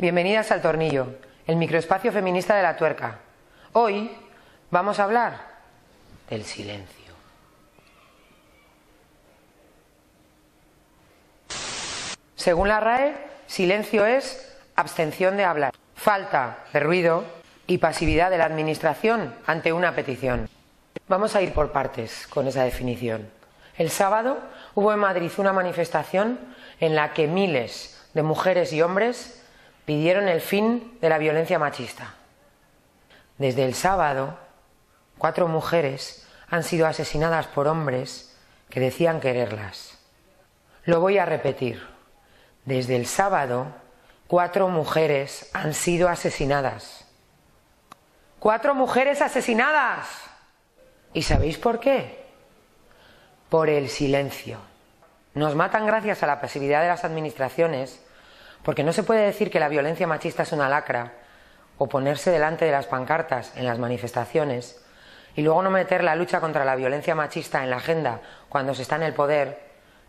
Bienvenidas al Tornillo, el microespacio feminista de la tuerca. Hoy vamos a hablar del silencio. Según la RAE, silencio es abstención de hablar, falta de ruido y pasividad de la Administración ante una petición. Vamos a ir por partes con esa definición. El sábado hubo en Madrid una manifestación en la que miles de mujeres y hombres pidieron el fin de la violencia machista. Desde el sábado, cuatro mujeres han sido asesinadas por hombres que decían quererlas. Lo voy a repetir. Desde el sábado, cuatro mujeres han sido asesinadas. Cuatro mujeres asesinadas. ¿Y sabéis por qué? Por el silencio. Nos matan gracias a la pasividad de las administraciones, porque no se puede decir que la violencia machista es una lacra o ponerse delante de las pancartas en las manifestaciones y luego no meter la lucha contra la violencia machista en la agenda cuando se está en el poder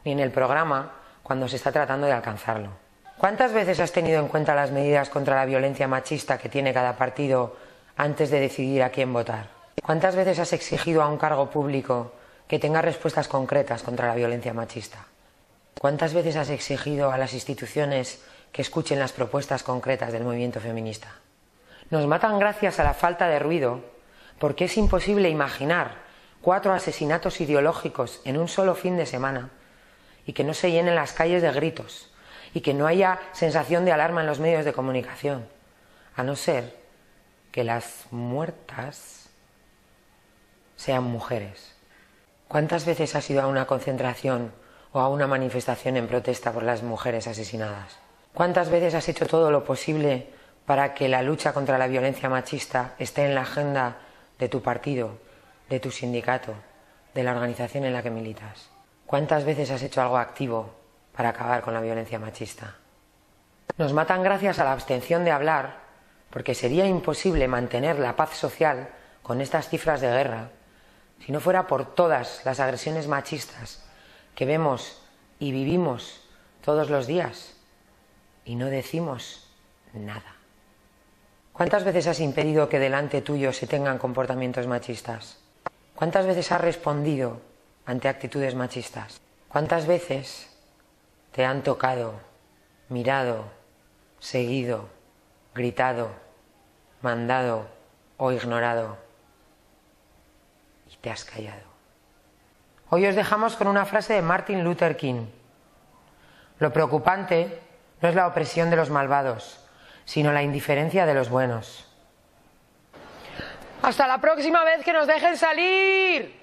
ni en el programa cuando se está tratando de alcanzarlo. ¿Cuántas veces has tenido en cuenta las medidas contra la violencia machista que tiene cada partido antes de decidir a quién votar? ¿Cuántas veces has exigido a un cargo público que tenga respuestas concretas contra la violencia machista? ¿Cuántas veces has exigido a las instituciones que escuchen las propuestas concretas del movimiento feminista? Nos matan gracias a la falta de ruido porque es imposible imaginar cuatro asesinatos ideológicos en un solo fin de semana y que no se llenen las calles de gritos y que no haya sensación de alarma en los medios de comunicación, a no ser que las muertas sean mujeres. ¿Cuántas veces has ido a una concentración o a una manifestación en protesta por las mujeres asesinadas? ¿Cuántas veces has hecho todo lo posible para que la lucha contra la violencia machista esté en la agenda de tu partido, de tu sindicato, de la organización en la que militas? ¿Cuántas veces has hecho algo activo para acabar con la violencia machista? Nos matan gracias a la abstención de hablar, porque sería imposible mantener la paz social con estas cifras de guerra si no fuera por todas las agresiones machistas que vemos y vivimos todos los días y no decimos nada. ¿Cuántas veces has impedido que delante tuyo se tengan comportamientos machistas? ¿Cuántas veces has respondido ante actitudes machistas? ¿Cuántas veces te han tocado, mirado, seguido, gritado, mandado o ignorado y te has callado? Hoy os dejamos con una frase de Martin Luther King. Lo preocupante no es la opresión de los malvados, sino la indiferencia de los buenos. Hasta la próxima vez que nos dejen salir.